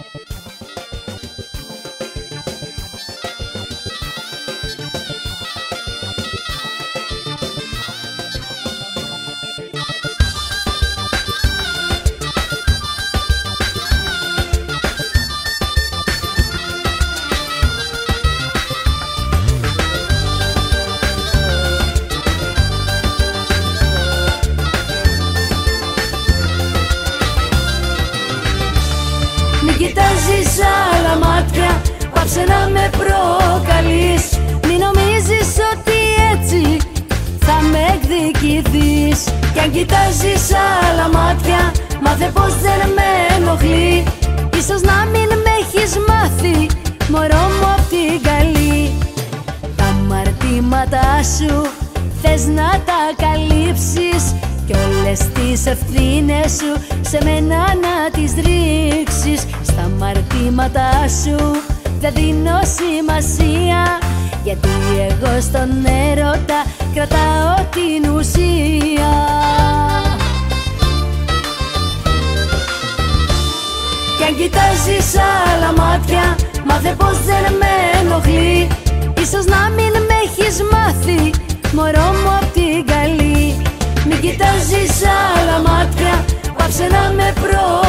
you. Δεις Κι αν κοιτάζεις άλλα μάτια Μάθε πως δεν με ενοχλεί. Ίσως να μην με έχεις μάθει Μωρό μου απ' την καλή. Τα μαρτήματά σου Θες να τα καλύψεις. Κι όλες τις ευθύνες σου Σε μένα να τις ρίξεις. Στα μαρτήματά σου Δεν δίνω σημασία Γιατί εγώ στον έρωτα Κρατάω την ουσία. Κι αν κοιτάζεις άλλα μάτια Μάθε πως δεν με ενοχλεί. Ίσως να μην με έχεις μάθει Μωρό μου απ' την καλή. Μην κοιτάζεις άλλα μάτια Πάψε να με προκαλείς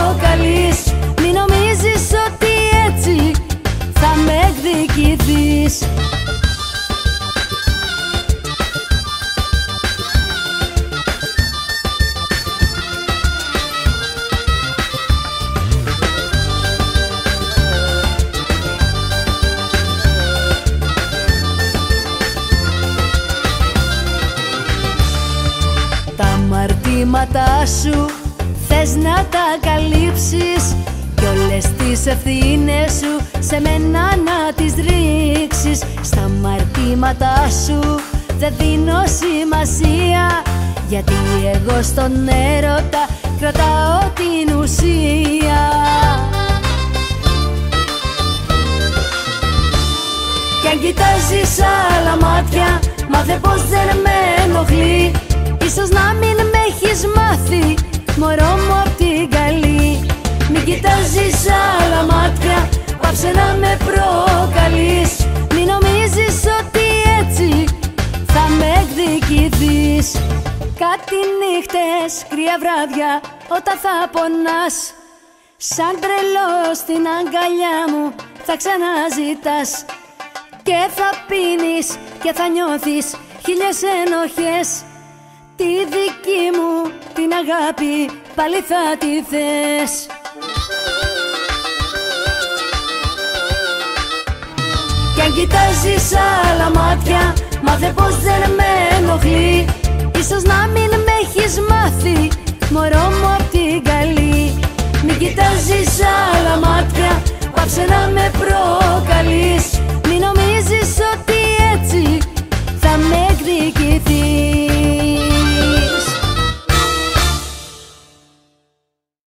μαρτήματά σου. Θες να τα καλύψεις Κι όλες τις ευθύνες σου. Σε μένα να τις ρίξεις Στα μαρτήματά σου. Δεν δίνω σημασία Γιατί εγώ στον έρωτα Κρατάω την ουσία. Κι αν κοιτάζεις άλλα μάτια Μάθε πως δεν με ενοχλεί Ίσως να μην με έχεις μάθει Μωρό μου απ' την καλή. Μην κοιτάζεις άλλα μάτια Πάψε να με προκαλείς. Μην νομίζεις ότι έτσι Θα με εκδικηθείς. Κάτι νύχτες, κρύα βράδια Όταν θα πονάς. Σαν τρελό στην αγκαλιά μου Θα ξαναζητάς. Και θα πίνεις και θα νιώθεις χίλιες ενοχές Τη δική μου την αγάπη πάλι θα τη θες. Κι αν κοιτάζεις άλλα μάτια Μάθε πως δεν με ενοχλεί. Ίσως να μην με έχεις μάθει Μωρό μου απ' την καλή. Μην κοιτάζεις άλλα μάτια Πάψε να με προκαλείς